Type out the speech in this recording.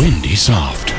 Windy Soft.